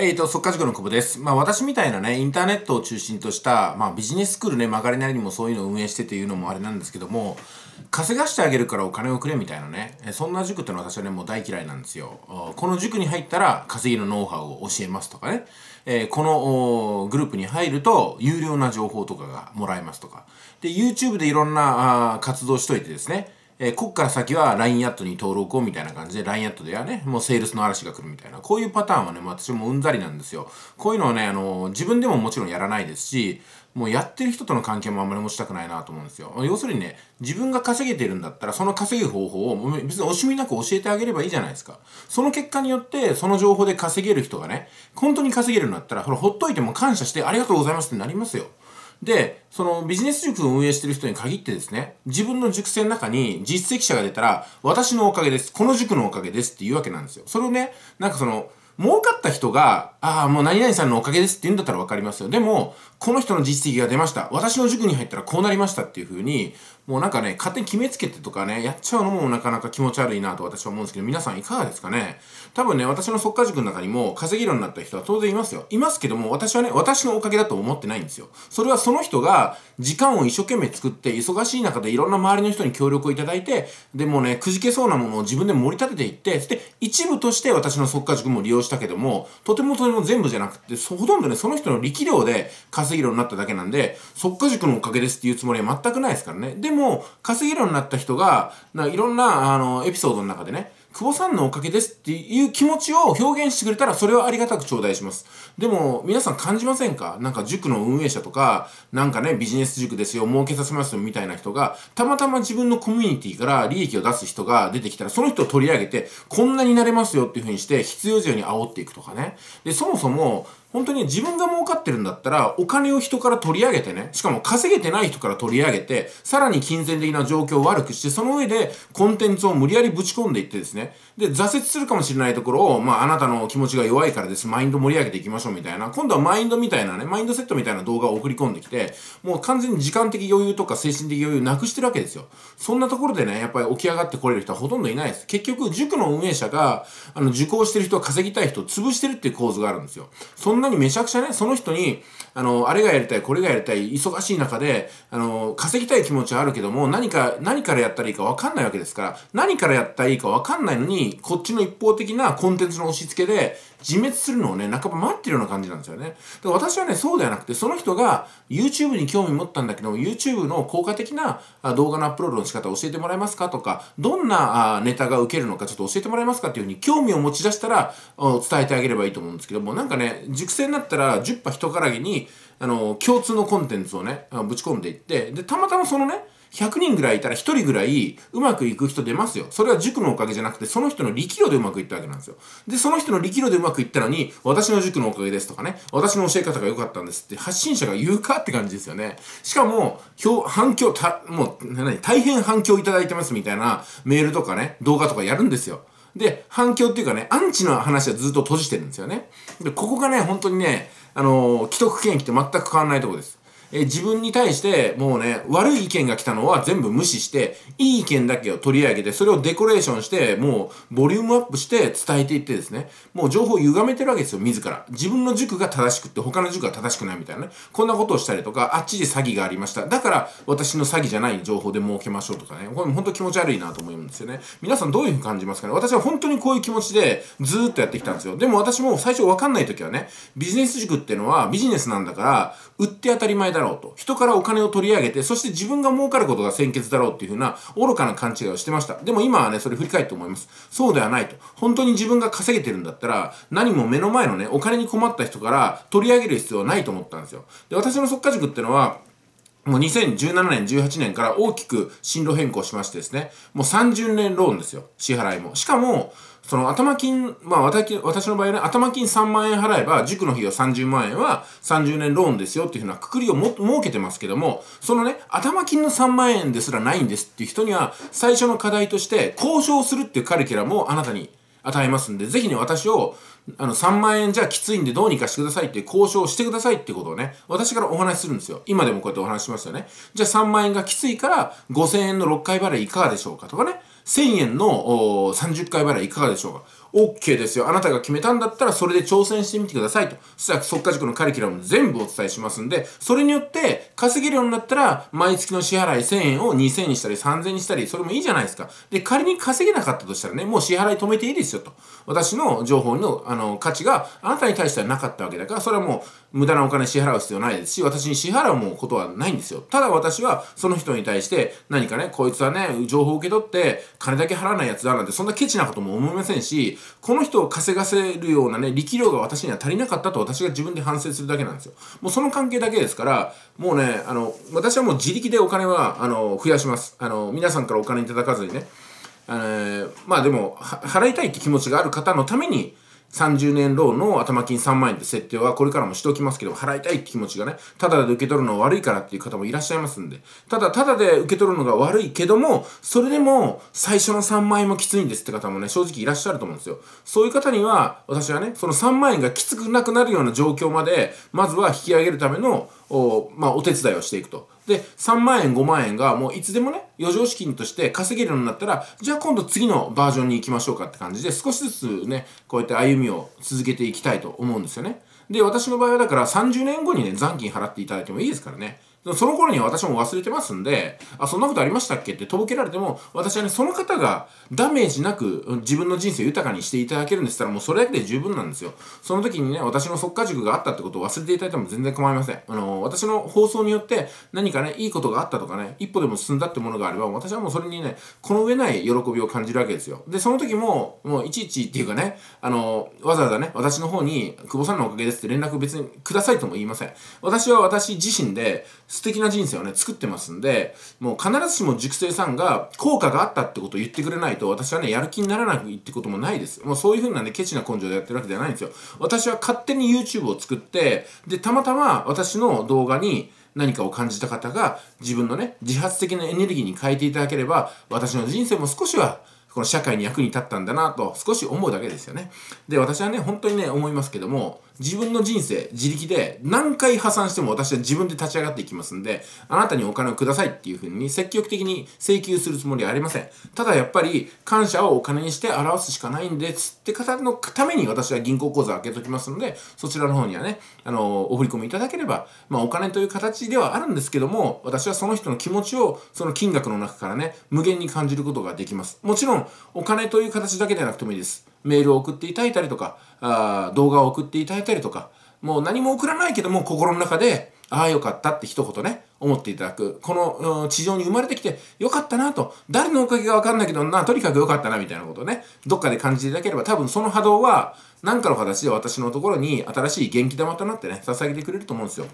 えっ、ー、と、速稼塾の久保です。まあ私みたいなね、インターネットを中心とした、まあビジネススクールね、曲がりなりにもそういうのを運営してっていうのもあれなんですけども、稼がしてあげるからお金をくれみたいなね、そんな塾ってのは私はね、もう大嫌いなんですよ。この塾に入ったら稼ぎのノウハウを教えますとかね、えー、このグループに入ると有料な情報とかがもらえますとか、で、YouTube でいろんな活動しといてですね、えー、こっから先は LINE アットに登録をみたいな感じで LINE アットではね、もうセールスの嵐が来るみたいな、こういうパターンはね、私もうんざりなんですよ。こういうのはね、あの、自分でももちろんやらないですし、もうやってる人との関係もあんまり持ちたくないなと思うんですよ。要するにね、自分が稼げてるんだったら、その稼ぐ方法を別に惜しみなく教えてあげればいいじゃないですか。その結果によって、その情報で稼げる人がね、本当に稼げるんだったら、ほら、ほっといても感謝してありがとうございますってなりますよ。で、そのビジネス塾を運営してる人に限ってですね、自分の塾生の中に実績者が出たら、私のおかげです。この塾のおかげですって言うわけなんですよ。それをね、なんかその、儲かった人が、ああ、もう何々さんのおかげですって言うんだったらわかりますよ。でも、この人の実績が出ました。私の塾に入ったらこうなりましたっていう風に、もうなんかね、勝手に決めつけてとかね、やっちゃうのもなかなか気持ち悪いなと私は思うんですけど、皆さんいかがですかね多分ね、私の速稼塾の中にも稼ぎるようになった人は当然いますよ。いますけども、私はね、私のおかげだと思ってないんですよ。それはその人が時間を一生懸命作って、忙しい中でいろんな周りの人に協力をいただいて、でもね、くじけそうなものを自分で盛り立てていって、そして一部として私の速稼塾も利用したけども、とてもとても全部じゃなくて、ほとんどね、その人の力量で稼ぎるようになっただけなんで、速稼塾のおかげですっていうつもりは全くないですからね。でも、稼げるようになった人が、ないろんな、あの、エピソードの中でね、久保さんのおかげですっていう気持ちを表現してくれたら、それはありがたく頂戴します。でも、皆さん感じませんか？なんか塾の運営者とか、なんかね、ビジネス塾ですよ、儲けさせますよ、みたいな人が、たまたま自分のコミュニティから利益を出す人が出てきたら、その人を取り上げて、こんなになれますよっていうふうにして、必要以上に煽っていくとかね。で、そもそも、本当に自分が儲かってるんだったら、お金を人から取り上げてね、しかも稼げてない人から取り上げて、さらに金銭的な状況を悪くして、その上でコンテンツを無理やりぶち込んでいってですね、で、挫折するかもしれないところを、まあ、あなたの気持ちが弱いからです、マインド盛り上げていきましょうみたいな、今度はマインドみたいなね、マインドセットみたいな動画を送り込んできて、もう完全に時間的余裕とか精神的余裕なくしてるわけですよ。そんなところでね、やっぱり起き上がってこれる人はほとんどいないです。結局、塾の運営者が、あの、受講してる人は稼ぎたい人を潰してるっていう構図があるんですよ。そんんなにめちゃくちゃね、その人に、あの、あれがやりたい、これがやりたい、忙しい中で、あの、稼ぎたい気持ちはあるけども、何か、何からやったらいいか分かんないわけですから、何からやったらいいか分かんないのに、こっちの一方的なコンテンツの押し付けで、自滅するのをね、半ば待ってるような感じなんですよね。で私はね、そうではなくて、その人が YouTube に興味持ったんだけど、YouTube の効果的な動画のアップロードの仕方を教えてもらえますか？とか、どんなネタが受けるのかちょっと教えてもらえますか？っていうふうに興味を持ち出したら伝えてあげればいいと思うんですけども、なんかね、熟成になったら10羽人からげに、あの、共通のコンテンツをね、ぶち込んでいって、で、たまたまそのね、100人ぐらいいたら1人ぐらいうまくいく人出ますよ。それは塾のおかげじゃなくて、その人の力量でうまくいったわけなんですよ。で、その人の力量でうまくいったのに、私の塾のおかげですとかね、私の教え方が良かったんですって発信者が言うかって感じですよね。しかも、反響、た、もう、何、大変反響いただいてますみたいなメールとかね、動画とかやるんですよ。で、反響っていうかね、アンチの話はずっと閉じてるんですよね。で、ここがね、本当にね、あのー、既得権益って全く変わらないところです。え自分に対してもうね、悪い意見が来たのは全部無視して、いい意見だけを取り上げて、それをデコレーションして、もうボリュームアップして伝えていってですね、もう情報を歪めてるわけですよ、自ら。自分の塾が正しくって他の塾が正しくないみたいなね。こんなことをしたりとか、あっちで詐欺がありました。だから私の詐欺じゃない情報で儲けましょうとかね。これ本当気持ち悪いなと思うんですよね。皆さんどういうふうに感じますかね私は本当にこういう気持ちでずーっとやってきたんですよ。でも私も最初わかんない時はね、ビジネス塾っていうのはビジネスなんだから、売って当たり前だだろうと。人からお金を取り上げて、そして自分が儲かることが先決だろうっていうふうな愚かな勘違いをしてました。でも今はね、それ振り返って思います。そうではないと。本当に自分が稼げてるんだったら、何も目の前のね、お金に困った人から取り上げる必要はないと思ったんですよ。で、私の速稼塾ってのは、もう2017年、18年から大きく進路変更しましてですね、もう30年ローンですよ、支払いも。しかも、その頭金、まあ私の場合はね、頭金3万円払えば、塾の費用30万円は30年ローンですよっていうふうなくくりをも設けてますけども、そのね、頭金の3万円ですらないんですっていう人には、最初の課題として、交渉するっていうカリキュラムをあなたに与えますんで、ぜひね、私を、あの、3万円じゃきついんでどうにかしてくださいって交渉してくださいってことをね、私からお話しするんですよ。今でもこうやってお話ししますよね。じゃあ3万円がきついから5000円の6回払いいかがでしょうかとかね。1000円の30回払いいかがでしょうか？OK ですよ。あなたが決めたんだったらそれで挑戦してみてくださいと。そしたら速化塾のカリキュラム全部お伝えしますんで、それによって稼げるようになったら毎月の支払い1000円を2000にしたり3000にしたり、それもいいじゃないですか。で、仮に稼げなかったとしたらね、もう支払い止めていいですよと。私の情報のあの価値があなたに対してはなかったわけだから、それはもう無駄なお金支払う必要ないですし、私に支払うもことはないんですよ。ただ私はその人に対して何かね、こいつはね、情報を受け取って金だけ払わないやつだなんてそんなケチなことも思いませんし、この人を稼がせるようなね、力量が私には足りなかったと私が自分で反省するだけなんですよ。もうその関係だけですから、もうね、あの、私はもう自力でお金は、あの、増やします。あの、皆さんからお金いただかずにね。えー、まあでも、払いたいって気持ちがある方のために、30年ローンの頭金3万円って設定はこれからもしておきますけど払いたいって気持ちがねただで受け取るの悪いからっていう方もいらっしゃいますんで。ただただで受け取るのが悪いけどもそれでも最初の3万円もきついんですって方もね正直いらっしゃると思うんですよ。そういう方には私はねその3万円がきつくなくなるような状況までまずは引き上げるためのお,、まあ、お手伝いをしていくと。で、3万円、5万円がもういつでもね、余剰資金として稼げるようになったら、じゃあ今度次のバージョンに行きましょうかって感じで、少しずつね、こうやって歩みを続けていきたいと思うんですよね。で、私の場合はだから30年後にね、残金払っていただいてもいいですからね。その頃には私も忘れてますんで、あ、そんなことありましたっけってとぼけられても、私はね、その方がダメージなく自分の人生豊かにしていただけるんでしたら、もうそれだけで十分なんですよ。その時にね、私の速化塾があったってことを忘れていただいても全然構いません。あの、私の放送によって何かね、いいことがあったとかね、一歩でも進んだってものがあれば、私はもうそれにね、この上ない喜びを感じるわけですよ。で、その時も、もういちいちっていうかね、あの、わざわざね、私の方に、久保さんのおかげですって連絡別にくださいとも言いません。私は私自身で素敵な人生をね、作ってますんで、もう必ずしも熟成さんが効果があったってことを言ってくれないと、私はね、やる気にならないってこともないです。もうそういう風なね、ケチな根性でやってるわけではないんですよ。私は勝手に YouTube を作って、で、たまたま私の動画に、何かを感じた方が自分のね自発的なエネルギーに変えていただければ私の人生も少しはこの社会に役に立ったんだなと少し思うだけですよね。で私はね本当にね思いますけども自分の人生自力で何回破産しても私は自分で立ち上がっていきますんであなたにお金をくださいっていうふうに積極的に請求するつもりはありません。ただやっぱり感謝をお金にして表すしかないんですって方のために私は銀行口座を開けときますのでそちらの方にはねあのお振り込みいただければまあお金という形ではあるんですけども私はその人の気持ちをその金額の中からね無限に感じることができます。もちろんお金という形だけではなくてもいいです。メールを送っていただいたりとかあ動画を送っていただいたりとかもう何も送らないけども心の中でああよかったって一言ね思っていただくこの地上に生まれてきてよかったなと誰のおかげか分かんないけどなとにかくよかったなみたいなことをねどっかで感じていただければ多分その波動は何かの形で私のところに新しい元気玉となってね捧げてくれると思うんですよ。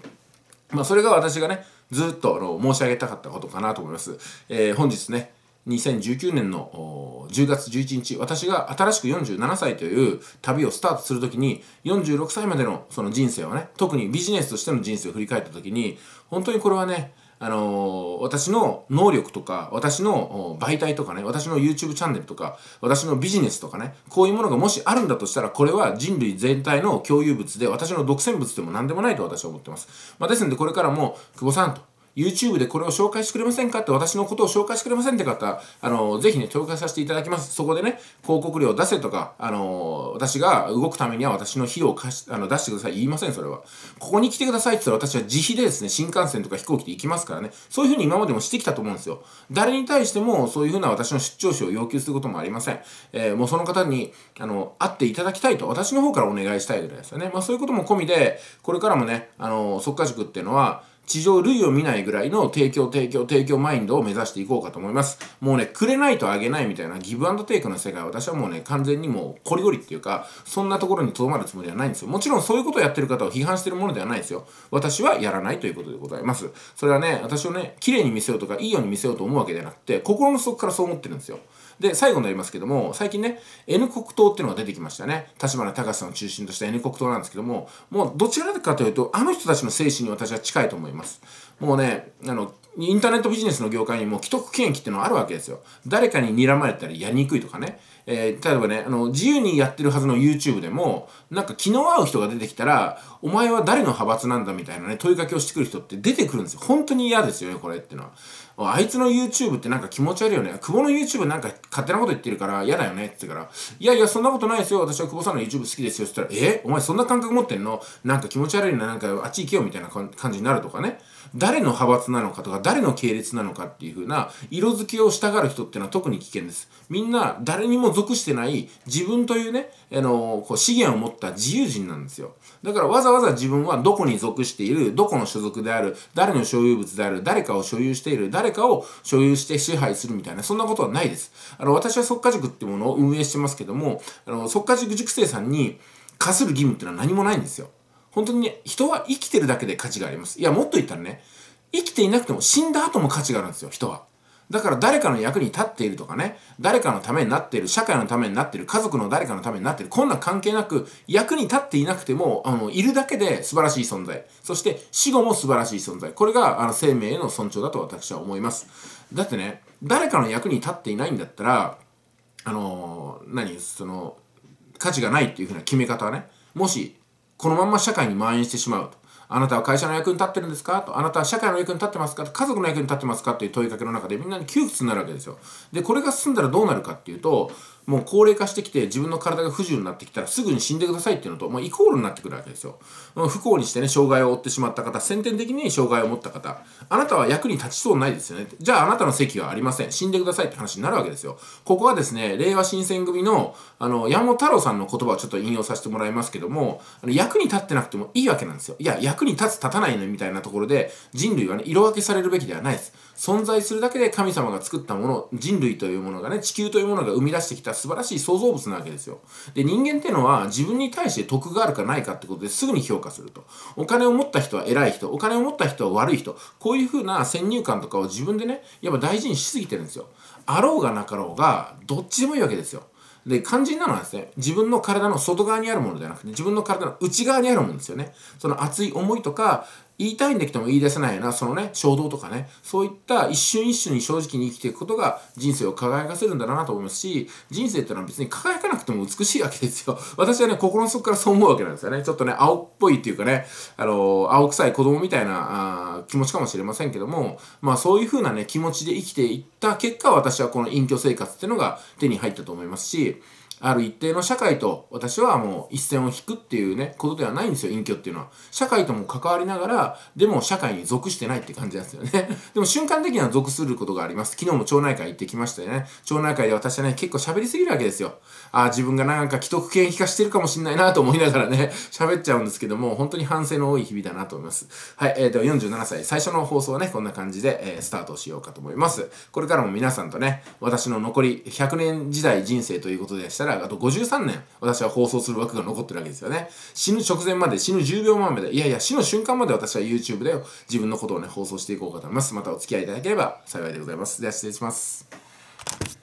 まあそれが私がねずっと申し上げたかったことかなと思います。えー、本日ね2019年の10月11日私が新しく47歳という旅をスタートする時に46歳までのその人生をね特にビジネスとしての人生を振り返った時に本当にこれはねあのー、私の能力とか私の媒体とかね私の YouTube チャンネルとか私のビジネスとかねこういうものがもしあるんだとしたらこれは人類全体の共有物で私の独占物でも何でもないと私は思ってます、まあ、ですのでこれからも久保さんと YouTube でこれを紹介してくれませんか？って私のことを紹介してくれませんって方、あの、ぜひね、紹介させていただきます。そこでね、広告料を出せとか、あの、私が動くためには私の費用を貸し、あの、出してください。言いません、それは。ここに来てくださいって言ったら私は自費でですね、新幹線とか飛行機で行きますからね、そういうふうに今までもしてきたと思うんですよ。誰に対してもそういうふうな私の出張費を要求することもありません。えー、もうその方に、あの、会っていただきたいと、私の方からお願いしたいぐらいですよね。まあそういうことも込みで、これからもね、あの、速化塾っていうのは、地上類を見ないぐらいの提供提供提供マインドを目指していこうかと思います。もうねくれないとあげないみたいなギブアンドテイクの世界は私はもうね完全にもうコリゴリっていうかそんなところにとどまるつもりはないんですよ。もちろんそういうことをやってる方を批判してるものではないですよ。私はやらないということでございます。それはね私をね綺麗に見せようとかいいように見せようと思うわけではなくて心の底からそう思ってるんですよ。で最後になりますけども最近ね N 国党っていうのが出てきましたね立花隆さんを中心とした N 国党なんですけどももうどちらかというとあの人たちの精神に私は近いと思いますもうねあのインターネットビジネスの業界にも既得権益っていうのはあるわけですよ誰かに睨まれたりやりにくいとかねえー、例えばね、あの、自由にやってるはずの YouTube でも、なんか気の合う人が出てきたら、お前は誰の派閥なんだみたいなね、問いかけをしてくる人って出てくるんですよ。本当に嫌ですよね、これってのは。あいつの YouTube ってなんか気持ち悪いよね。久保の YouTube なんか勝手なこと言ってるから嫌だよねって言ったから、いやいや、そんなことないですよ。私は久保さんの YouTube 好きですよ。って言ったら、え？お前そんな感覚持ってんの？なんか気持ち悪いな、なんかあっち行けよみたいな感じになるとかね。誰の派閥なのかとか、誰の系列なのかっていう風な色付けをしたがる人っていうのは特に危険です。みんな誰にも属してない自分というね、あのこう資源を持った自由人なんですよ。だからわざわざ自分はどこに属している、どこの所属である、誰の所有物である、誰かを所有している、誰かを所有して支配するみたいな、そんなことはないです。あの、私は速化塾っていうものを運営してますけども、あの、速化塾塾生さんに課する義務っていうのは何もないんですよ。本当にね、人は生きてるだけで価値があります。いや、もっと言ったらね、生きていなくても死んだ後も価値があるんですよ、人は。だから誰かの役に立っているとかね、誰かのためになっている、社会のためになっている、家族の誰かのためになっている、こんな関係なく、役に立っていなくても、あの、いるだけで素晴らしい存在。そして死後も素晴らしい存在。これが、あの、生命への尊重だと私は思います。だってね、誰かの役に立っていないんだったら、あの、何、その、価値がないっていうふうな決め方はね、もし、このまま社会に蔓延してしまうと。あなたは会社の役に立ってるんですかとあなたは社会の役に立ってますかと家族の役に立ってますかという問いかけの中でみんなに窮屈になるわけですよ。で、これが進んだらどうなるかっていうと、もう高齢化してきて自分の体が不自由になってきたらすぐに死んでくださいっていうのと、もうイコールになってくるわけですよ。不幸にしてね、障害を負ってしまった方、先天的に障害を持った方、あなたは役に立ちそうないですよね。じゃああなたの席はありません。死んでくださいって話になるわけですよ。ここはですね、令和新選組の、あの、山本太郎さんの言葉をちょっと引用させてもらいますけども、あの役に立ってなくてもいいわけなんですよ。いや、役に立つ立たないのみたいなところで、人類はね、色分けされるべきではないです。存在するだけで神様が作ったもの、人類というものがね、地球というものが生み出してきた素晴らしい創造物なわけですよ。で、人間っていうのは自分に対して得があるかないかってことですぐに評価すると。お金を持った人は偉い人、お金を持った人は悪い人、こういう風な先入観とかを自分でね、やっぱ大事にしすぎてるんですよ。あろうがなかろうが、どっちでもいいわけですよ。で、肝心なのはですね、自分の体の外側にあるものではなくて、自分の体の内側にあるものですよね。その熱い思いとか、言いたいんだけども言い出せないような、そのね、衝動とかね、そういった一瞬一瞬に正直に生きていくことが人生を輝かせるんだなと思いますし、人生ってのは別に輝かなくても美しいわけですよ。私はね、心の底からそう思うわけなんですよね。ちょっとね、青っぽいっていうかね、あの、青臭い子供みたいなあ気持ちかもしれませんけども、まあそういう風なね、気持ちで生きていった結果、私はこの隠居生活っていうのが手に入ったと思いますし、ある一定の社会と私はもう一線を引くっていうね、ことではないんですよ、隠居っていうのは。社会とも関わりながら、でも社会に属してないって感じなんですよね。でも瞬間的には属することがあります。昨日も町内会行ってきましたよね。町内会で私はね、結構喋りすぎるわけですよ。ああ自分がなんか既得権益化してるかもしんないなと思いながらね、喋っちゃうんですけども、本当に反省の多い日々だなと思います。はい、えー、では47歳、最初の放送はね、こんな感じで、えー、スタートしようかと思います。これからも皆さんとね、私の残り100年時代人生ということでしたしたら、あと53年、私は放送する枠が残ってるわけですよね。死ぬ直前まで、死ぬ10秒前まで、いやいや、死の瞬間まで私は YouTube で自分のことをね、放送していこうかと思います。またお付き合いいただければ幸いでございます。では失礼します。